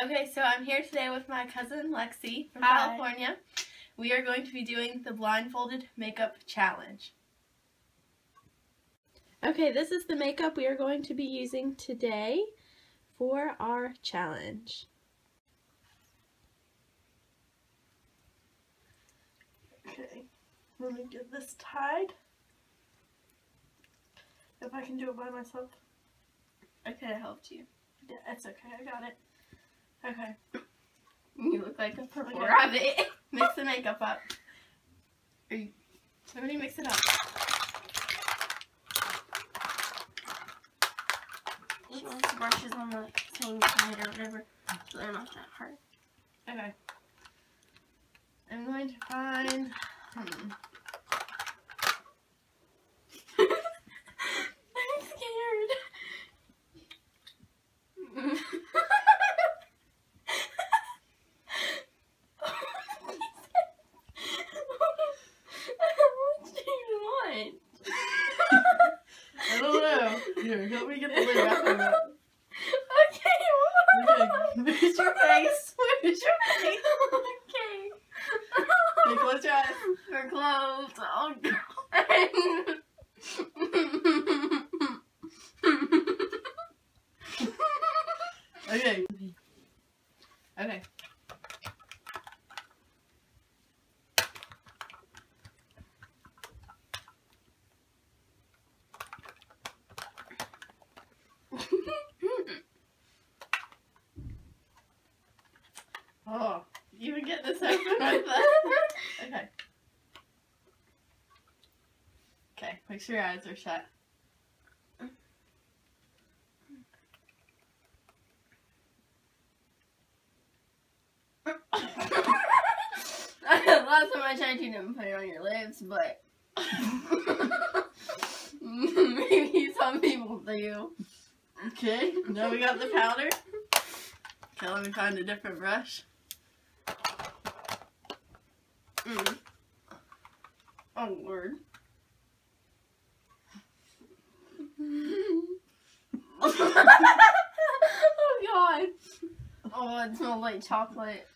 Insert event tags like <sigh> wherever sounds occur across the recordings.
Okay, so I'm here today with my cousin Lexi from Hi. California. We are going to be doing the blindfolded makeup challenge. Okay, this is the makeup we are going to be using today for our challenge. Okay, let me get this tied. If I can do it by myself. Okay, I helped you. Yeah, it's okay, I got it. Okay. You look like a purple Okay. rabbit. Mix the makeup up. Are you, somebody mix it up. She wants brushes on the same side or whatever, so they're not that hard. Okay. I'm going to find. Hmm. I'm scared. what do you want? I don't know. Here, help me get the lid back on that. <laughs> Okay, what? <laughs> Where's your face? Where's your face? okay. <laughs> Okay, close your eyes. We're closed. Oh god. Okay. Okay. Oh, you would get this open <laughs> with the. Okay. Okay, make sure your eyes are shut. Last time I tried, you didn't put it on your lips, but <laughs> maybe some people do. Okay, now we got the powder. Okay, let me find a different brush. Mm. Oh lord. <laughs> oh god. Oh, it smells like chocolate.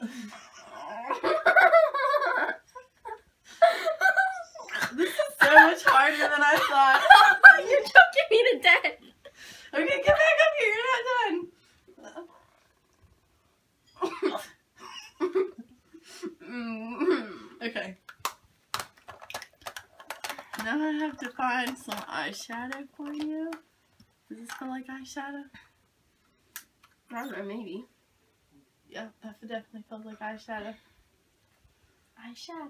<laughs> This is so much harder than I thought. You're choking me to death. Okay, get back up here. You're not done. Mm. Okay. Now I have to find some eyeshadow for you. Does this feel like eyeshadow? I don't know, maybe. Yeah, that definitely feels like eyeshadow. Eyeshadow.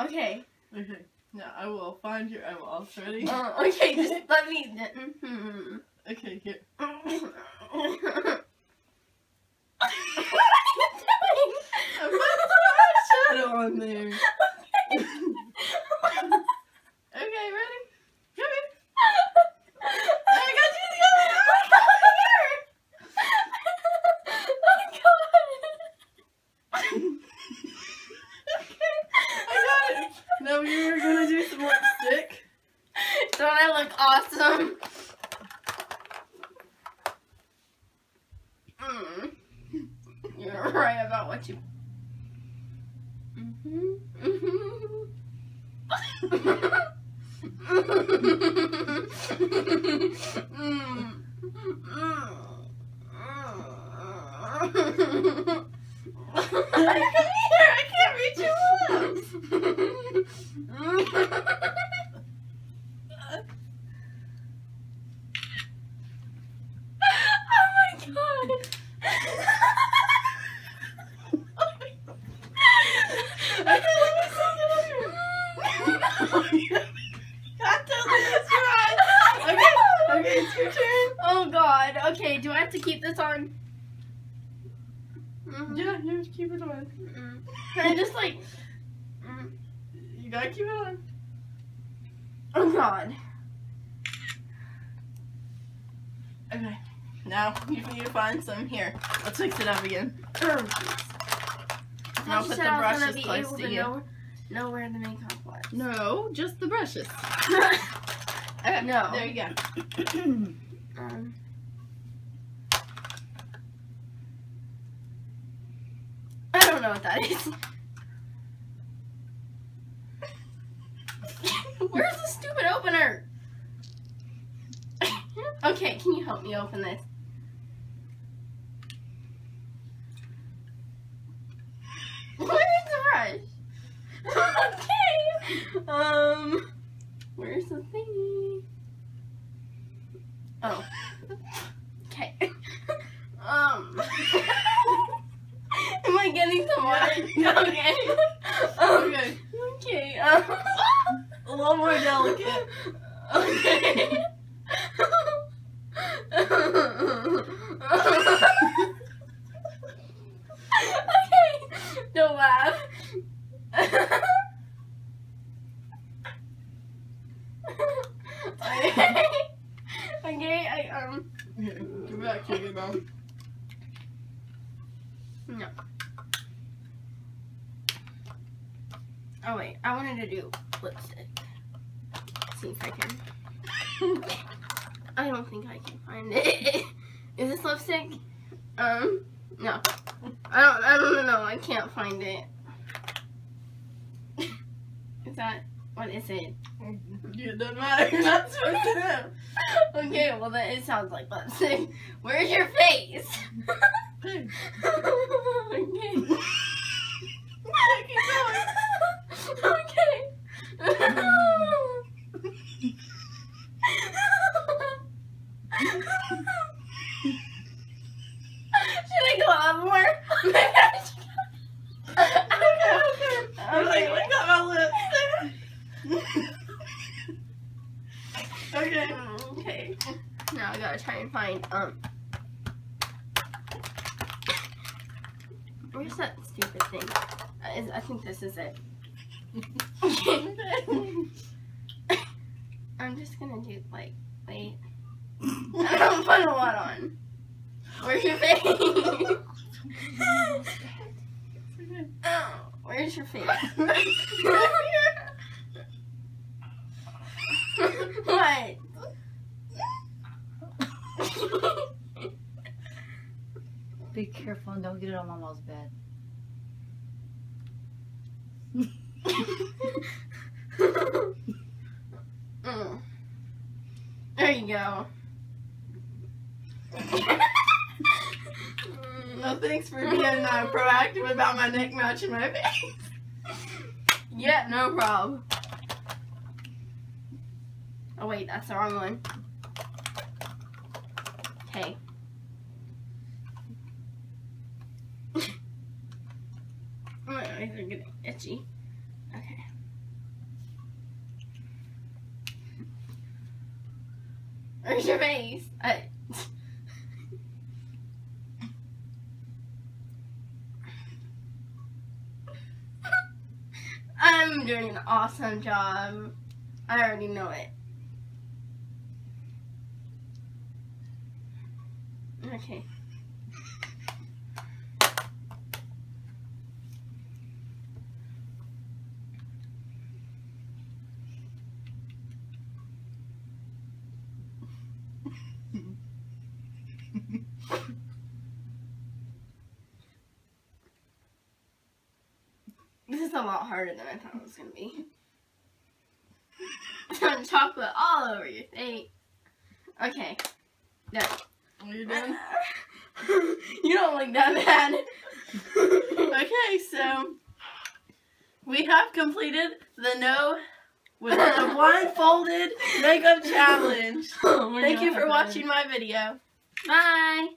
Okay. Okay. Now I will find your eyeballs. Ready? Uh, okay, just let me. Mhm. Okay, here. <laughs> what are you doing? I put eyeshadow on there. Okay, ready? Come here. <laughs> I got you the other <laughs> <laughs> Okay, I got it. Now you're gonna do some lipstick. Don't I look awesome? Mm. You're right about what you. Mhm. Mhm. Come here, I can't reach your lips. <laughs> oh my god. Okay, let me see it. God, totally missed your eyes. Okay, okay, it's your turn. Oh god. Okay, do I have to keep this on? Mhm. Yeah, you keep it on. Mm. Can I just like? Mm. You gotta keep it on. Oh god. Okay. Now you need to find some here. Let's mix it up again. Oh. Now put the I was gonna brushes close to to you. know, know where the makeup was. No, just the brushes. <laughs> Okay, No. There you go. Um. Don't know what that is. Where's the stupid opener? okay, can you help me open this? Where's the brush? okay. Um, where's the thingy? Oh. Okay. um. Am I getting some water? <laughs> <laughs> okay. Um, Okay. Okay. Um. <laughs> A little more delicate. Okay. Don't laugh. okay. Okay. I um. Here, give back to your mom. No. Oh wait, I wanted to do lipstick. See if I can. <laughs> I don't think I can find it. <laughs> Is this lipstick? Um, no. I don't. I don't know. I can't find it. <laughs> Is that what is it? Yeah, it doesn't matter. You're not supposed to know. okay, well then it sounds like lipstick. Where's your face? Okay. Keep going. okay. Should I go out more? Maybe I should go- I'm like, Okay. look at my lips. okay. Now I gotta try and find um. Where's that stupid thing? Uh, is- I think this is it. <laughs> I'm just gonna do like wait. I don't put a lot on. Where's your face? <laughs> oh, where's your face? <laughs> Be careful and don't get it on Mama's bed. Mm. <laughs> There you go. <laughs> No, thanks for being uh, proactive about my neck matching my face. <laughs> Yeah, no problem. Oh wait, that's the wrong one. Okay. My eyes are getting itchy. Okay. Where's your face? I... <laughs> I'm doing an awesome job. I already know it. Okay. This is a lot harder than I thought it was gonna be. <laughs> Chocolate all over your face. Okay. Done. Are you done? <laughs> you don't look that bad. <laughs> Okay, so we have completed the no with the blindfolded makeup challenge. <laughs> Oh Thank you for watching my video. Bye.